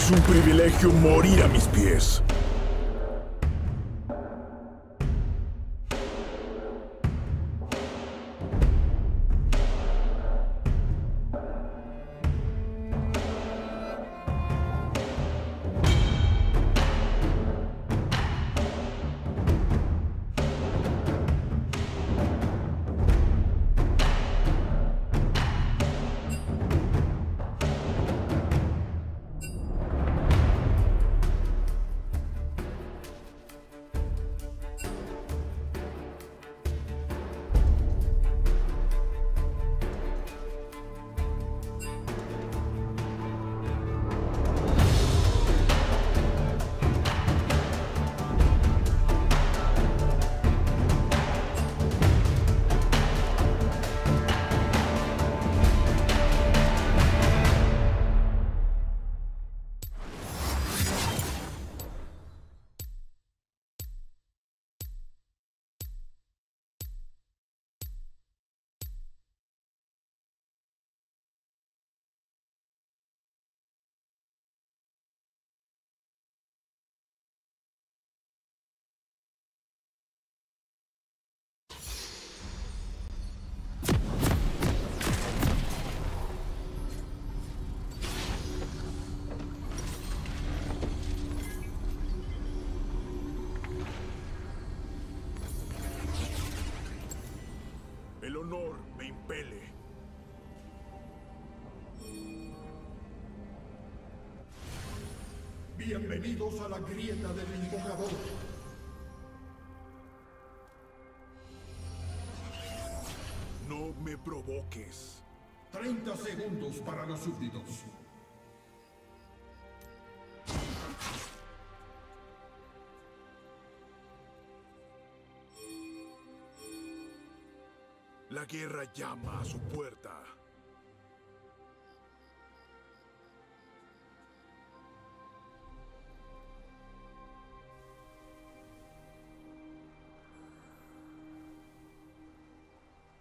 Es un privilegio morir a mis pies. Me impele. Bienvenidos a la grieta del invocador. No me provoques. 30 segundos para los súbditos. Guerra llama a su puerta.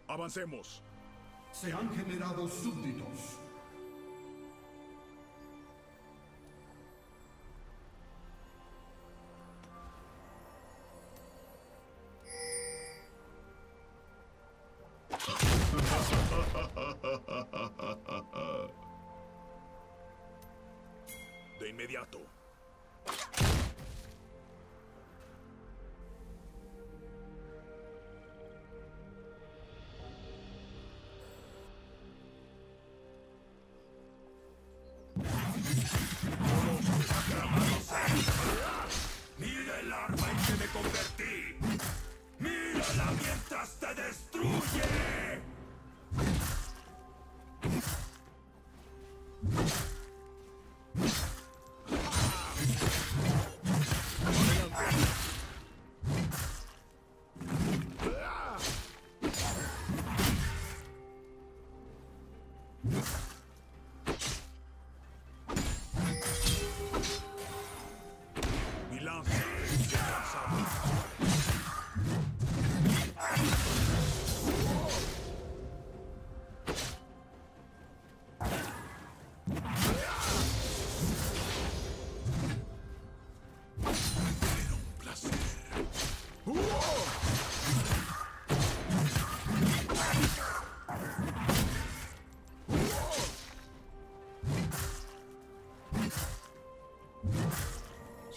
Avancemos. Se han generado súbditos. Thank you.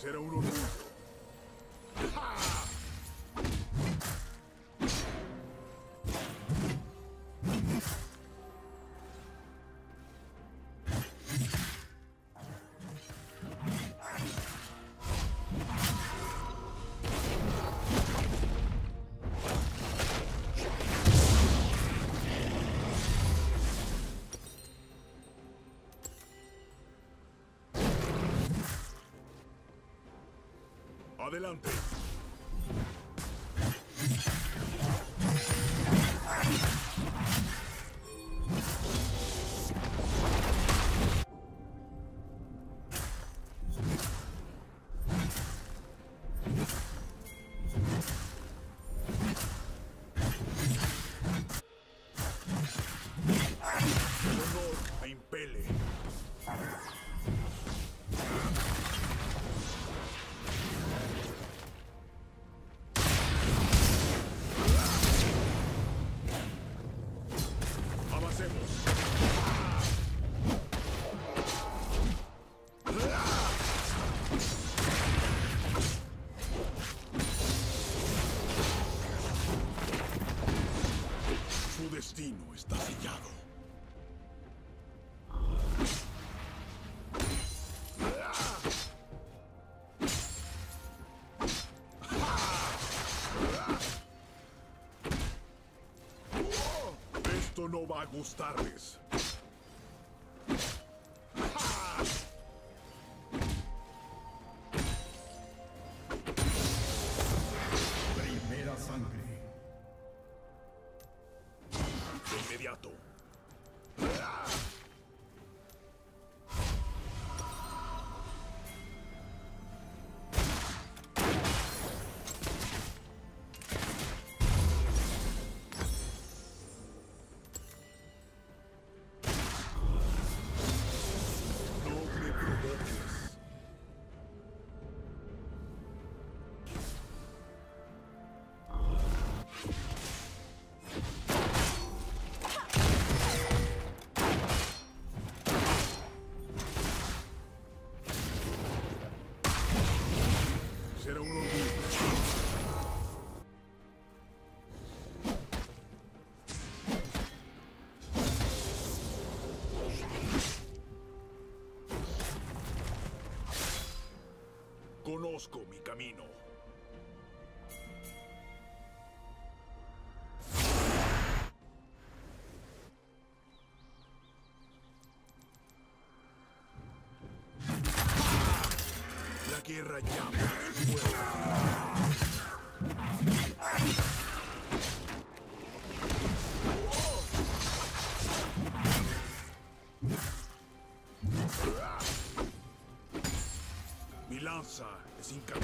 Será un Adelante. no va a gustarles. Conozco mi camino. La guerra llama es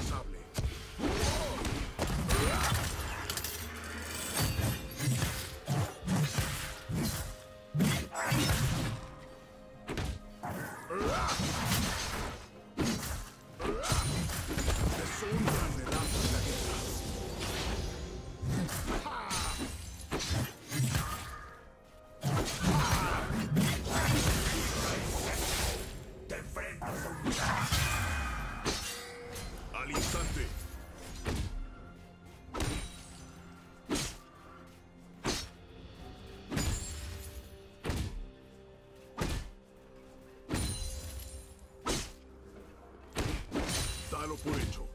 Dalo por hecho.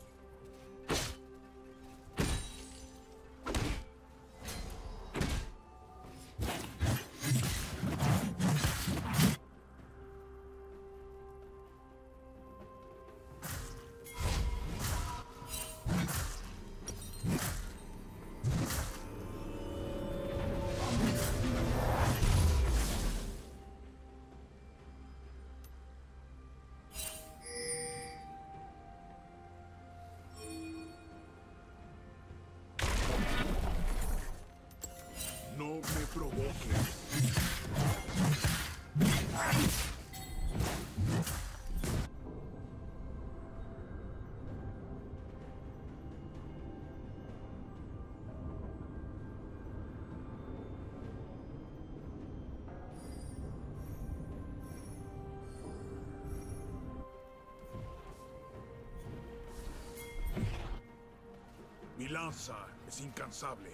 Mi lanza es incansable.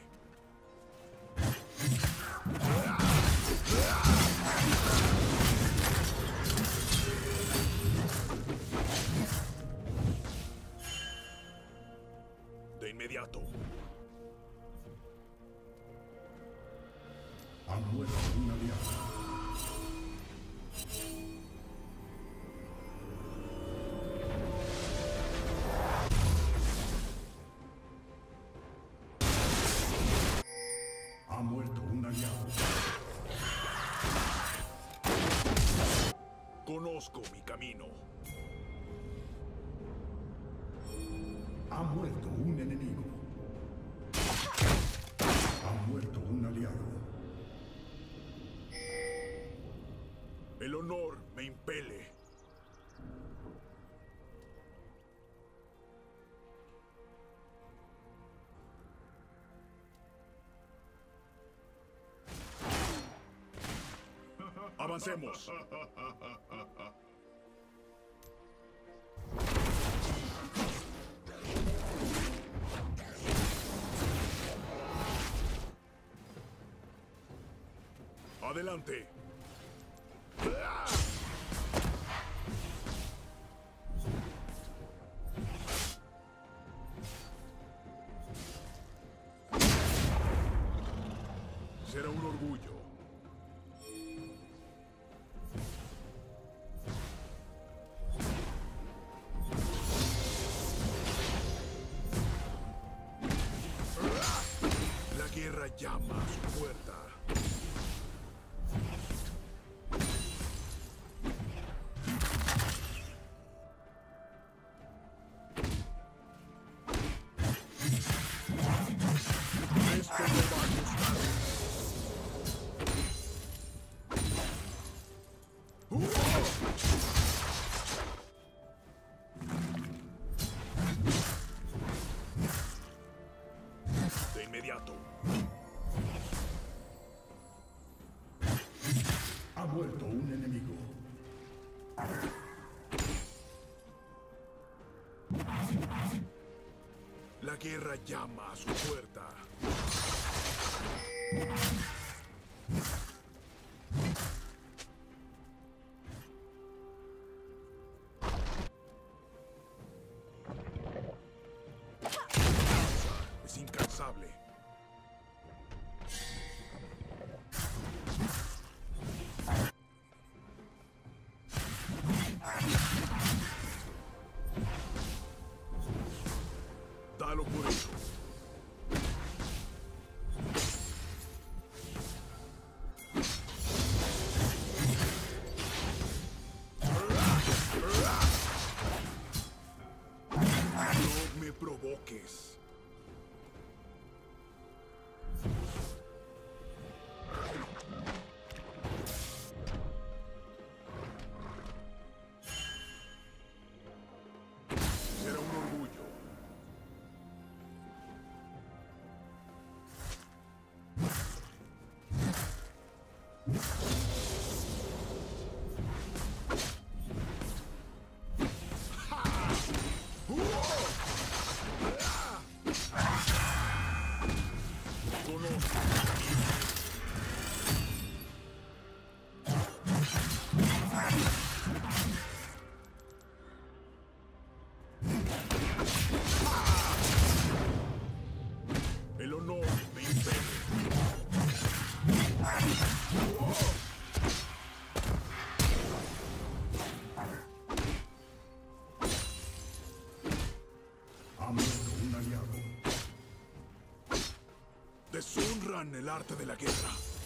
Conozco mi camino. Ha muerto un enemigo. Ha muerto un aliado. El honor me impele. Avancemos. adelante. Será un orgullo. La guerra llama a su puerta. La guerra llama a su puerta. deshonran el arte de la guerra.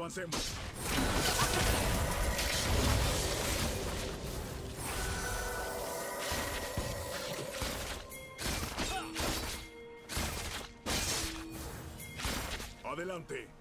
Avancemos. Adelante.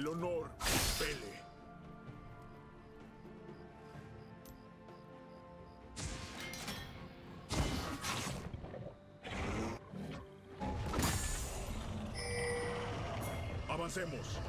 El honor pele. Avancemos.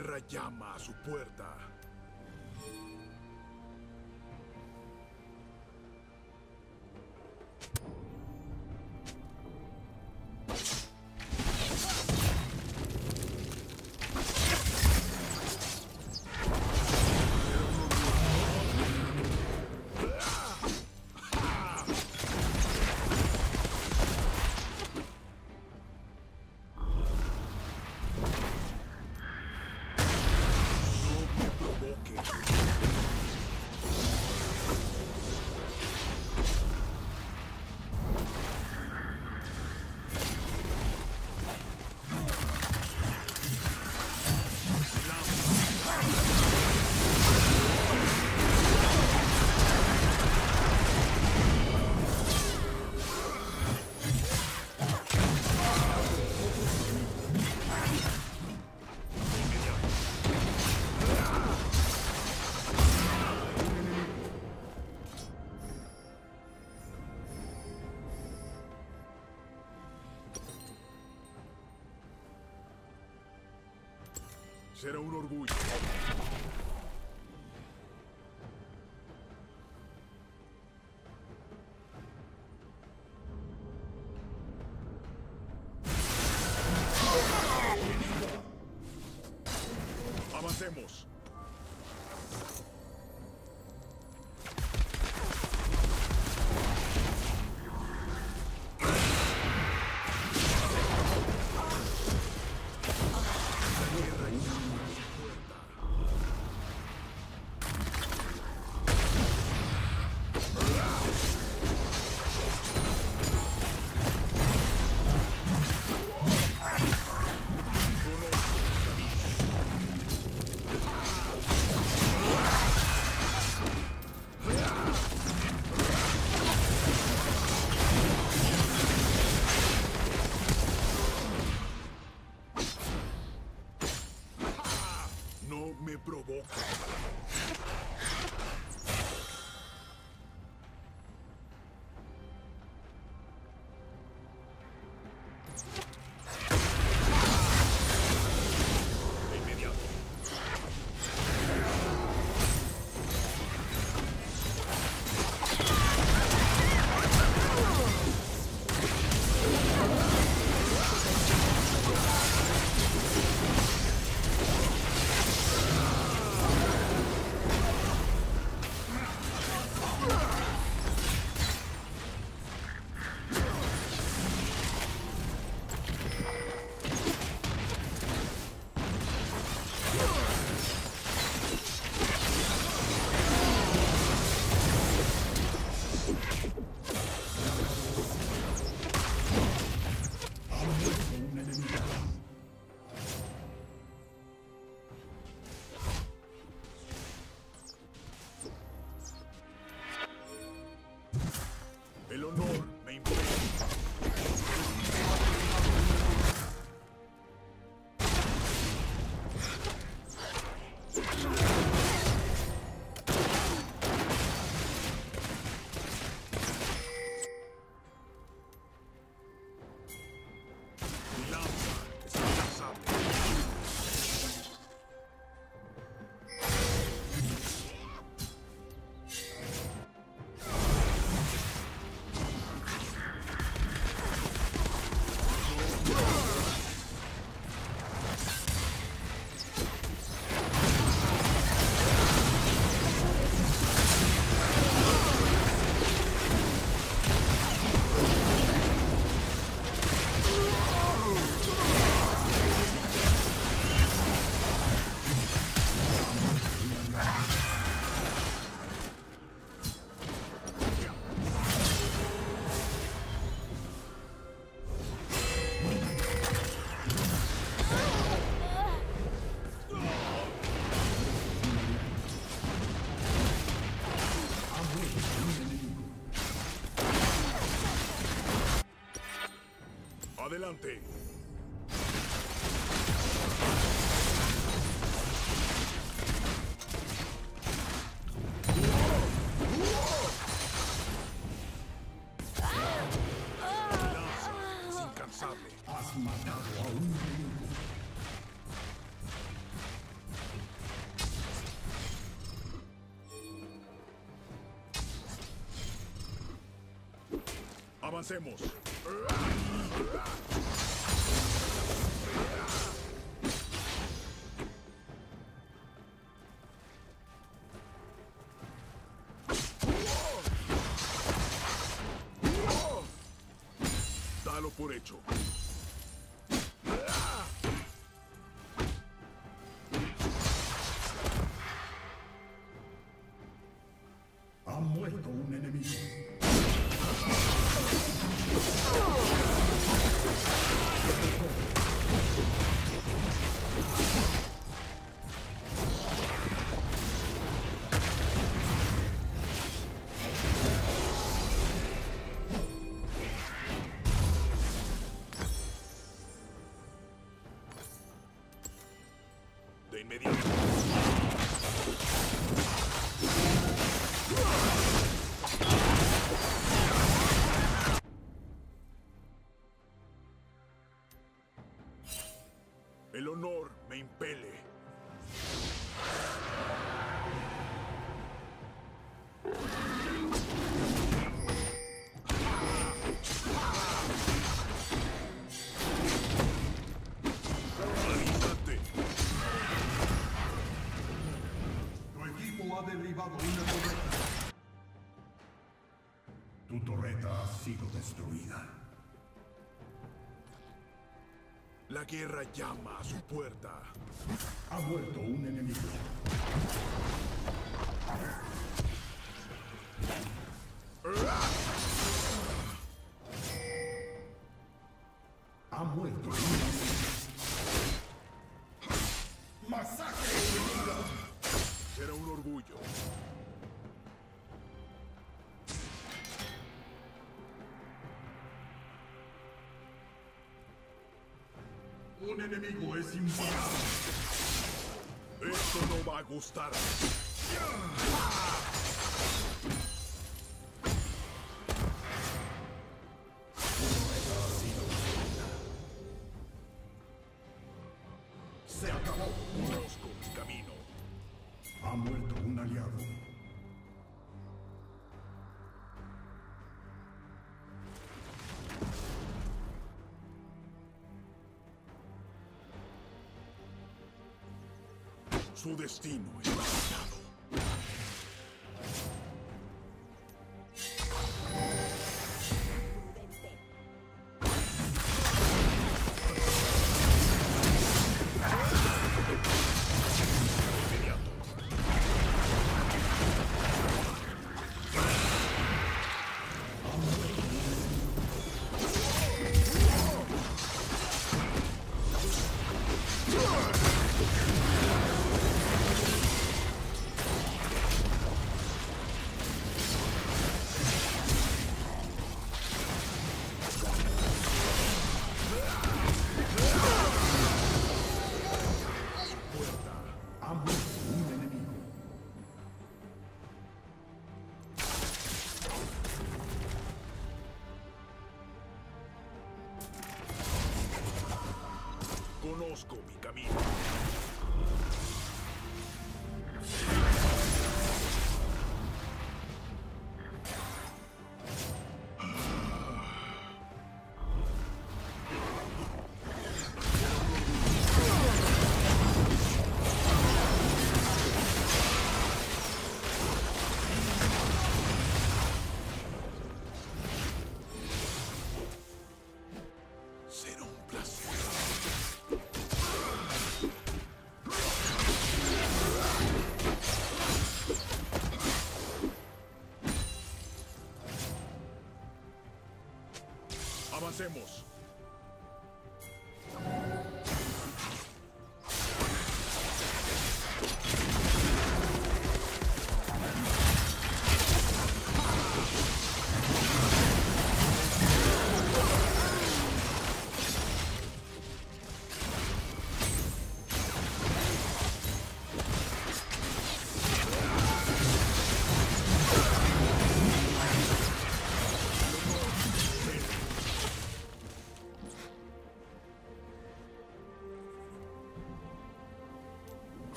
tierra llama a su puerta. Será un orgullo. Adelante. Has matado a un. Avancemos. De inmediato. Guerra llama a su puerta. Ha muerto un enemigo. Un enemigo es imparable. Esto no va a gustar. Se acabó. Conozco mi camino. Ha muerto un aliado. Tu destino está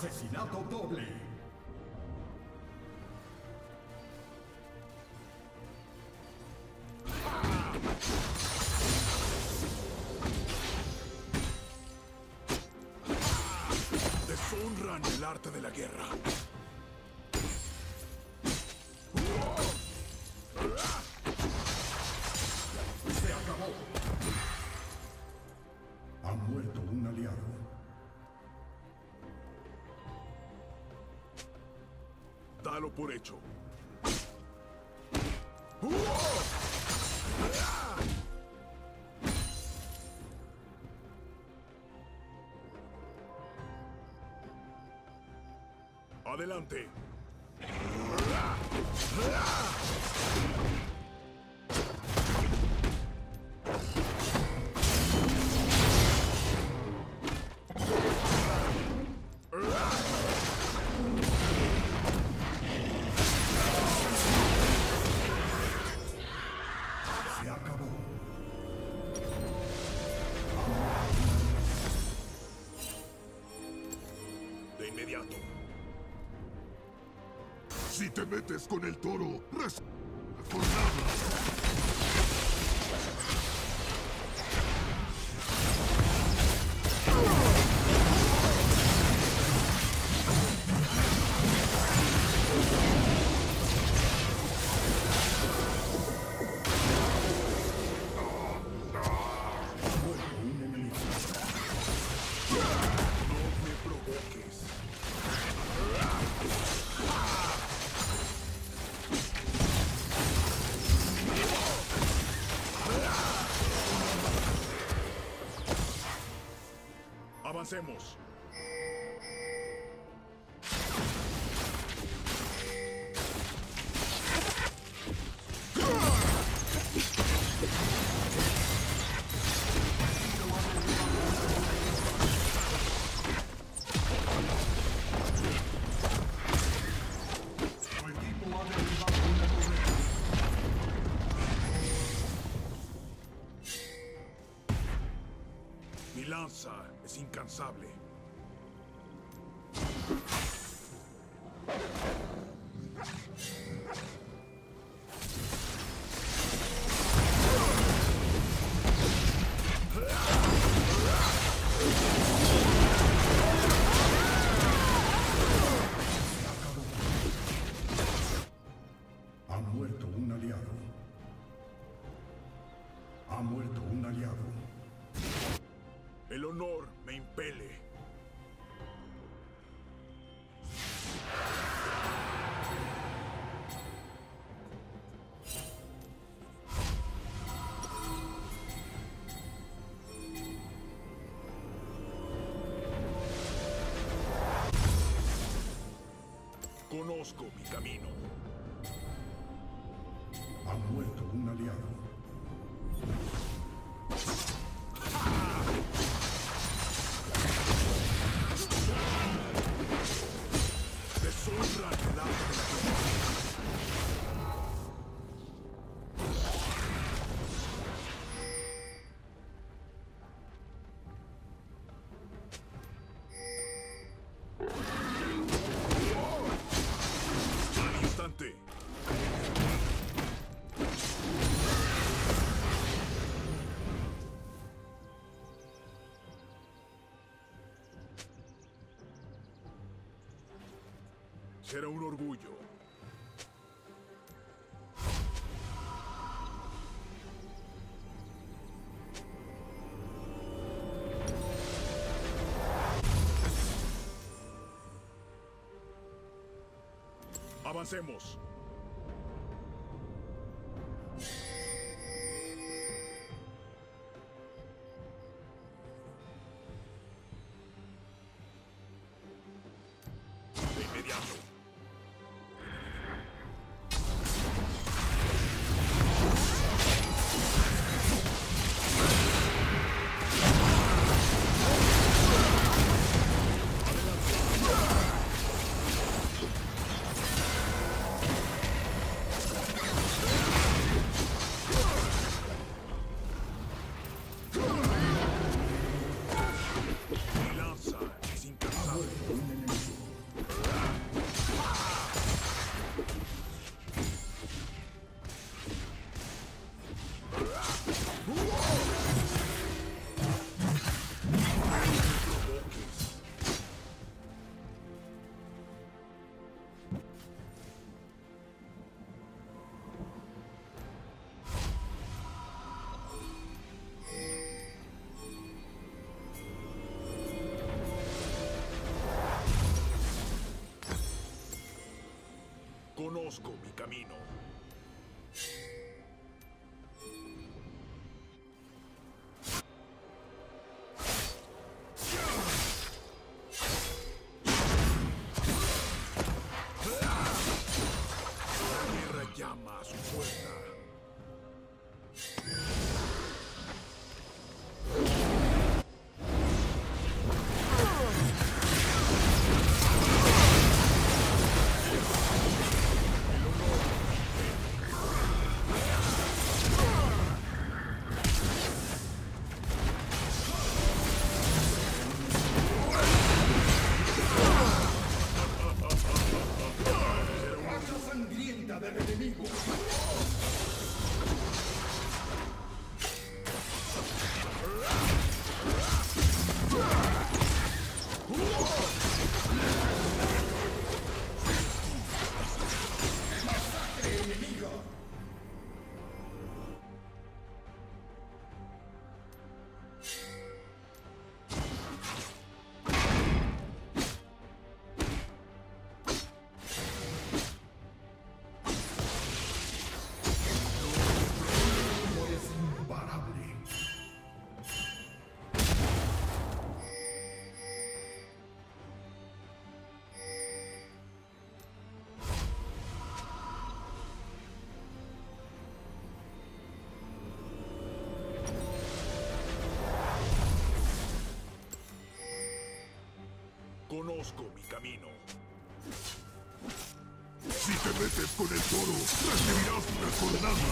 Asesinato doble. Deshonran el arte de la guerra. por hecho. Adelante. metes con el toro? Res avancemos. Ha muerto un aliado. Ha muerto un aliado. El honor me impele. Conozco mi camino. Será un orgullo. Avancemos. Conozco mi camino. Conozco mi camino. Si te metes con el toro, recibirás una coordenada.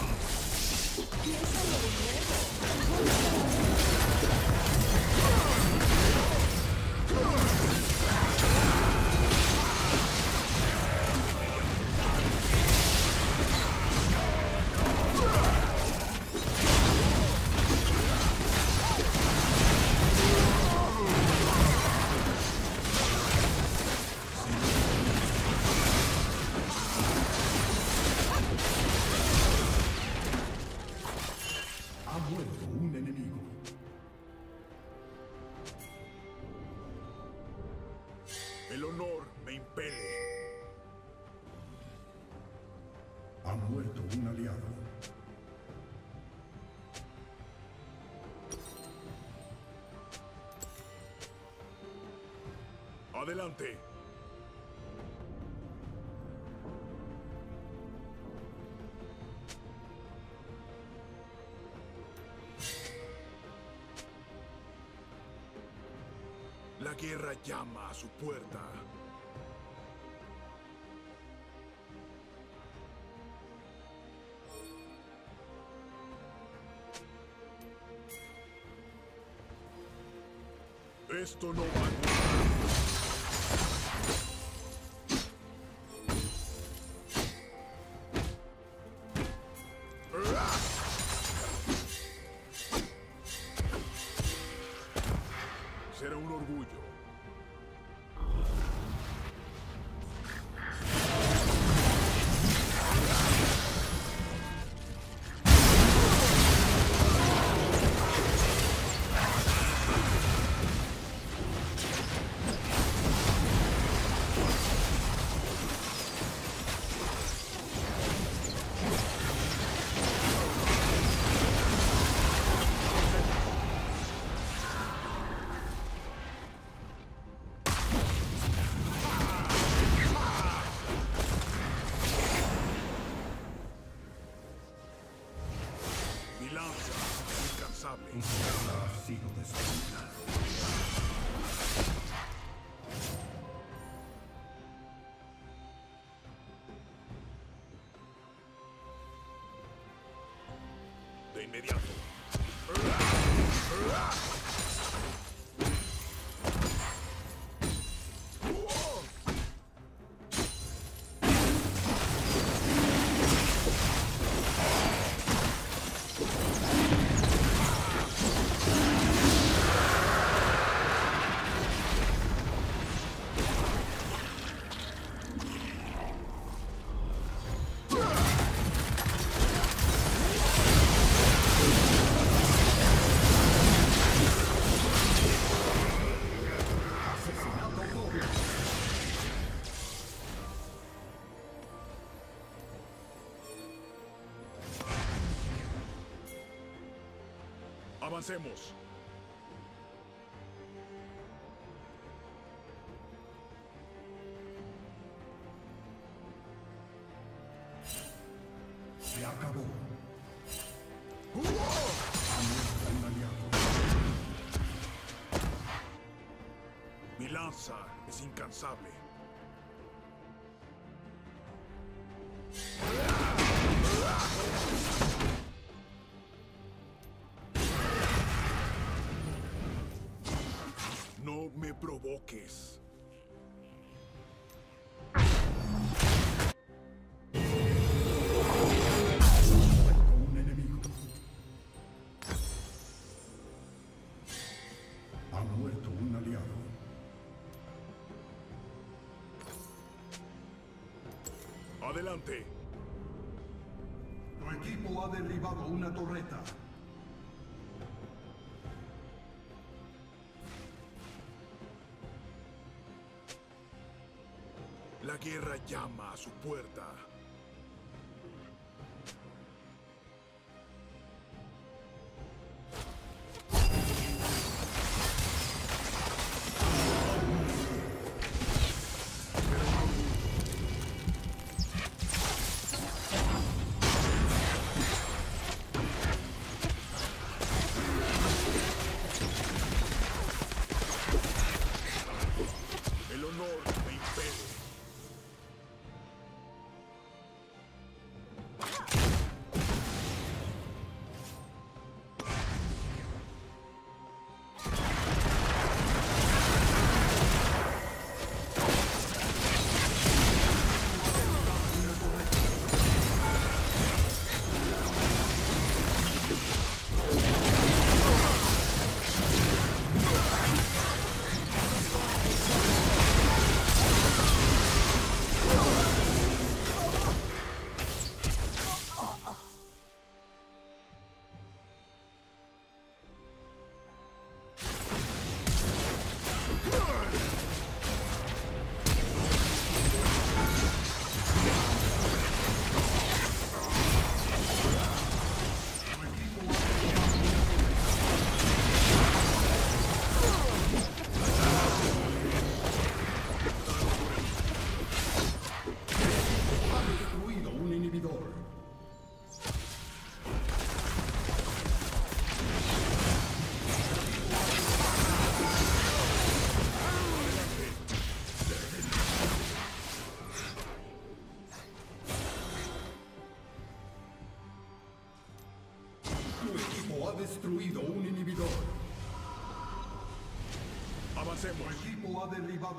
La guerra llama a su puerta. Esto no va Avancemos. Se acabó. Mi lanza es incansable. Adelante. Tu equipo ha derribado una torreta. La guerra llama a su puerta. Avancemos. Tu equipo ha derribado